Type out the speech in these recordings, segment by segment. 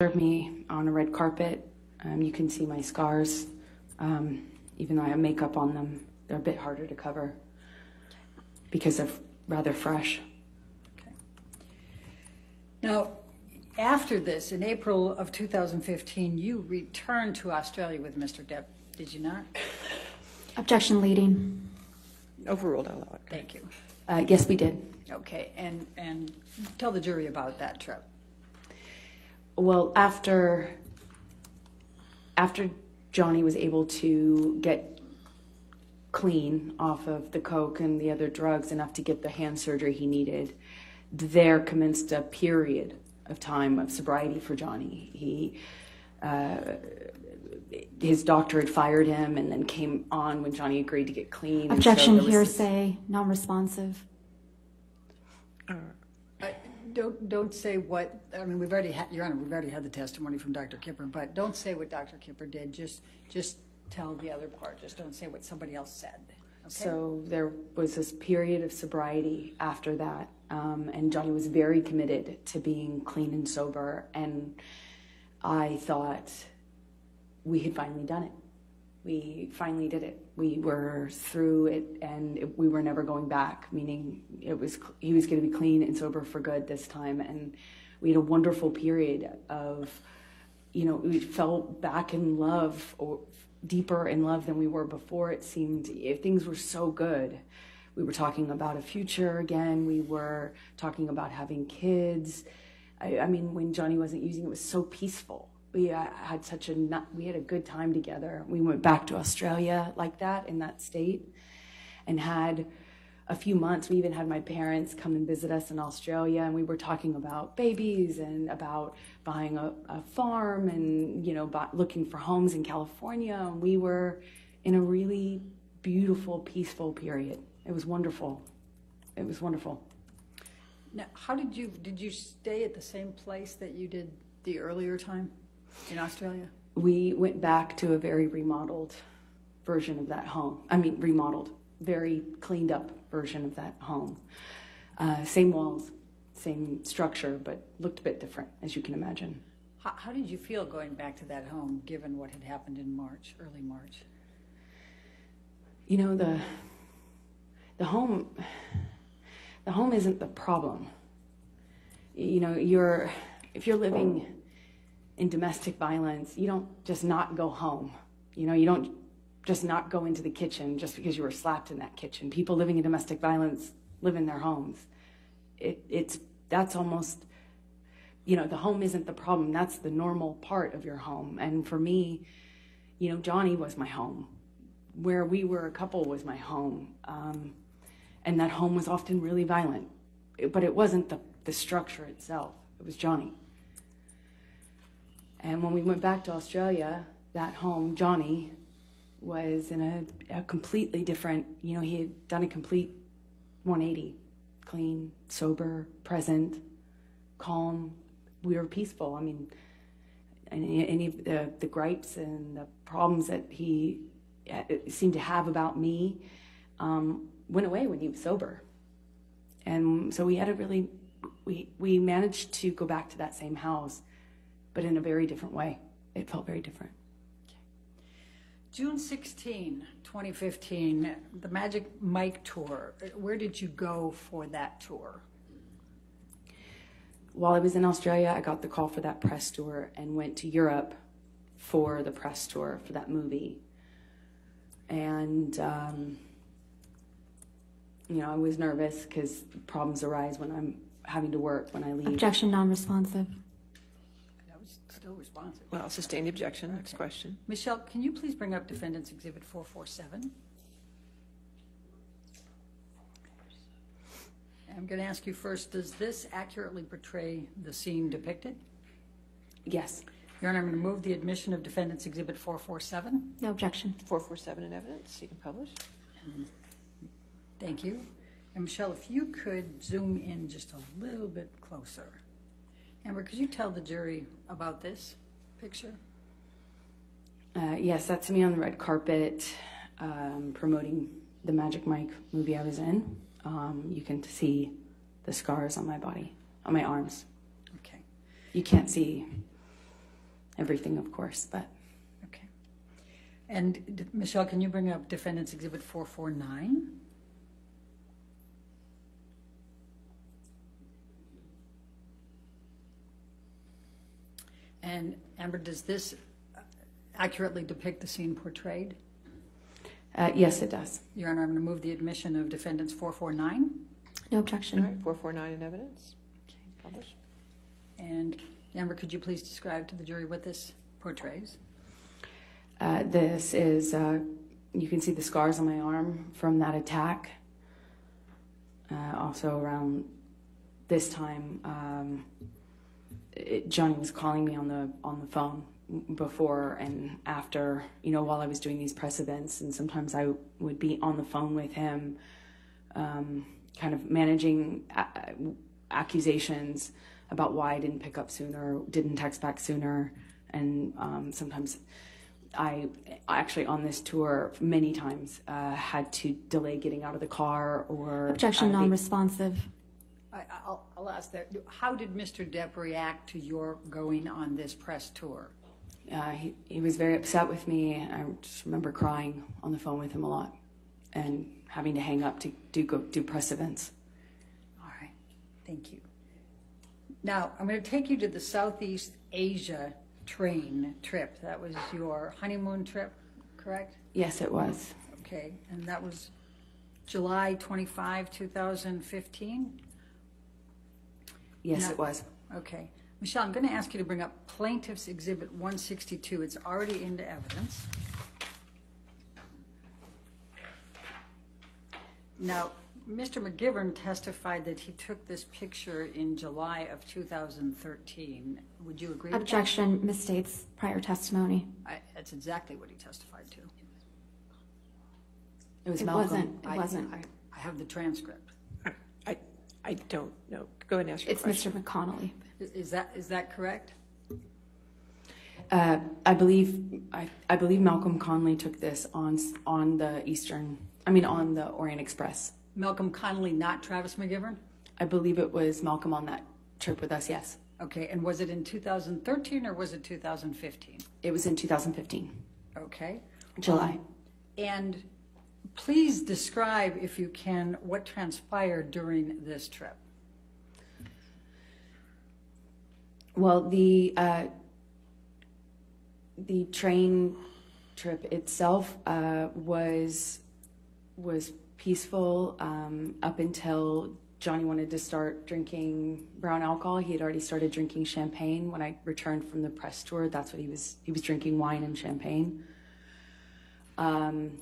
Serve me on a red carpet. Um, you can see my scars. Um, even though I have makeup on them, they're a bit harder to cover because they're rather fresh. Okay. Now, after this, in April of 2015, you returned to Australia with Mr. Depp, did you not? Objection leading. Overruled, I'll allow it. Thank you. Uh, yes, we did. Okay, and, and tell the jury about that trip. Well, after after Johnny was able to get clean off of the coke and the other drugs enough to get the hand surgery he needed, there commenced a period of time of sobriety for Johnny. He uh, his doctor had fired him and then came on when Johnny agreed to get clean. and so Objection there was this- hearsay, non-responsive. Uh, Don't, don't say what, I mean, we've already had, Your Honor, we've already had the testimony from Dr. Kipper, but don't say what Dr. Kipper did, just, just tell the other part, just don't say what somebody else said. okay? So there was this period of sobriety after that, um, and Johnny was very committed to being clean and sober. And I thought we had finally done it. We finally did it. We were through it, and it, we were never going back. Meaning, it was he was going to be clean and sober for good this time, and we had a wonderful period of you know, we fell back in love or deeper in love than we were before. It seemed if things were so good. We were talking about a future again. We were talking about having kids. I, I mean, when Johnny wasn't using it, was so peaceful. We had such a we had a good time together. We went back to Australia like that in that state, and had a few months. We even had my parents come and visit us in Australia, and we were talking about babies and about buying a, a farm and you know looking for homes in California. And we were in a really beautiful, peaceful period. It was wonderful. It was wonderful. Now, how did you, did you stay at the same place that you did the earlier time in Australia? We went back to a very remodeled version of that home. I mean, remodeled, very cleaned up version of that home. Uh, same walls, same structure, but looked a bit different, as you can imagine. How, how did you feel going back to that home, given what had happened in March, early March? You know the the home the home isn't the problem. You know, you're if you're living in domestic violence, you don't just not go home. You know, you don't just not go into the kitchen just because you were slapped in that kitchen. People living in domestic violence live in their homes. It, it's that's almost you know the home isn't the problem. That's the normal part of your home. And for me, you know, Johnny was my home. Where we were a couple was my home. Um, and that home was often really violent. It- but it wasn't the, the structure itself, it was Johnny. And when we went back to Australia, that home, Johnny, was in a, a completely different, you know, he had done a complete 180 clean, sober, present, calm. We were peaceful. I mean, any, of the, the gripes and the problems that he uh, seemed to have about me um, went away when he was sober. And so we had a really, we, we managed to go back to that same house, but in a very different way. It felt very different. June 16, 2015, the Magic Mike Tour. Where did you go for that tour? While I was in Australia, I got the call for that press tour and went to Europe for the press tour for that movie. And, um, you know, I was nervous because problems arise when I'm having to work when I leave. Objection non-responsive. That was still responsive. Well, sustain the objection. Next question. Michelle, can you please bring up Defendant's Exhibit 447? I'm going to ask you first, does this accurately portray the scene depicted? Yes. Your Honor, I'm going to move the admission of Defendant's Exhibit 447. No objection. 447 in evidence. You can publish. Thank you. And Michelle, if you could zoom in just a little bit closer. Amber, could you tell the jury about this picture? Uh, yes, that's me on the red carpet um, promoting the Magic Mike movie I was in. Um, you can see the scars on my body, on my arms. Okay. You can't see everything, of course. But Okay. And d- Michelle, can you bring up Defendant's Exhibit 449? And Amber, does this accurately depict the scene portrayed? uh, yes, it does. Your Honor, I'm going to move the admission of Defendants 449. No All objection. right, 449 in evidence. Publish. And Amber, could you please describe to the jury what this portrays? Uh, this is, uh, you can see the scars on my arm from that attack. Uh, also, around this time, um, it, Johnny was calling me on the on the phone before and after, you know, while I was doing these press events, and sometimes I would be on the phone with him, um, kind of managing a- accusations about why I didn't pick up sooner, didn't text back sooner, and um, sometimes I actually on this tour many times uh, had to delay getting out of the car or Objection uh, non-responsive. I, I'll, I'll ask that. How did Mr. Depp react to your going on this press tour? uh, he, he was very upset with me. I just remember crying on the phone with him a lot and having to hang up to do go do press events. All right, thank you. Now, I'm going to take you to the Southeast Asia train trip. That was your honeymoon trip, correct? Yes, it was. Okay, and that was July 25, 2015? Yes, No. it was. Okay. Michelle, I'm going to ask you to bring up Plaintiff's Exhibit 162. It's already into evidence. Now, Mr. McGivern testified that he took this picture in July of 2013. Would you agree with that? Objection misstates prior testimony. I- That's exactly what he testified to. It was It Malcolm. wasn't. It I- wasn't. I I have the transcript. I, I don't know. Go ahead and ask your It's question. Mr. McConnelly. I- Is that, is that correct? Uh, I believe I, I believe Malcolm Connolly took this on s- on the Eastern. I mean, on the Orient Express. Malcolm Connolly, not Travis McGivern? I believe it was Malcolm on that trip with us. Yes, Okay, and was it in 2013 or was it 2015? it was in 2015, Okay. July. And please describe, if you can, what transpired during this trip. Well, the uh, the train trip itself uh, was was peaceful um, up until Johnny wanted to start drinking brown alcohol. He had already started drinking champagne when I returned from the press tour. That's what he was. He was drinking wine and champagne. Um,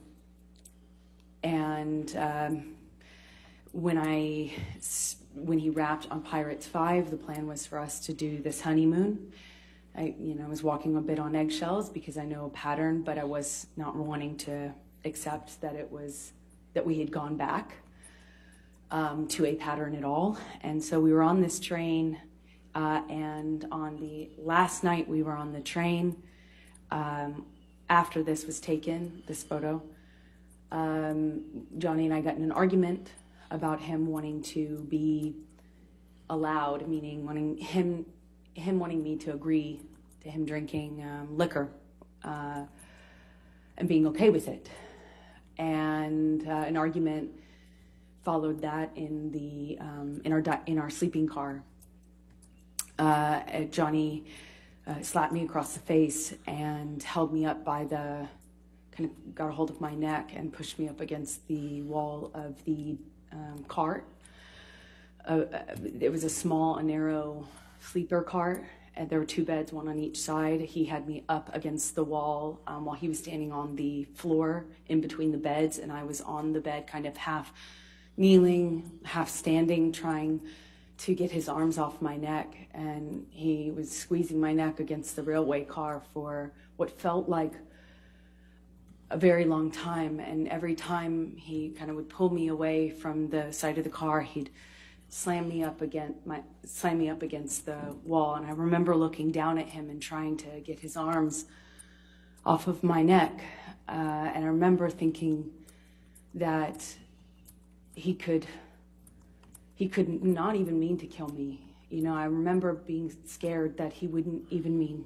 and um, when I when he wrapped on Pirates Five, the plan was for us to do this honeymoon. I you know was walking a bit on eggshells because I know a pattern, but I was not wanting to accept that it was that we had gone back um, to a pattern at all. And so we were on this train, uh, and on the last night we were on the train. Um, after this was taken, this photo, um, Johnny and I got in an argument about him wanting to be allowed, meaning wanting him him wanting me to agree to him drinking um, liquor uh, and being okay with it. And uh, an argument followed that in the um, in our in our sleeping car. Uh, Johnny uh, slapped me across the face and held me up by the kind of got a hold of my neck and pushed me up against the wall of the um, cart. Uh, uh, it was a small, a narrow sleeper cart, and there were two beds, one on each side. He had me up against the wall um, while he was standing on the floor in between the beds, and I was on the bed, kind of half kneeling, half standing, trying to get his arms off my neck. And he was squeezing my neck against the railway car for what felt like a very long time. And every time he kind of would pull me away from the side of the car, he'd slam me up against my slam me up against the wall. And I remember looking down at him and trying to get his arms off of my neck. Uh, and I remember thinking that he could he could not even mean to kill me. You know, I remember being scared that he wouldn't even mean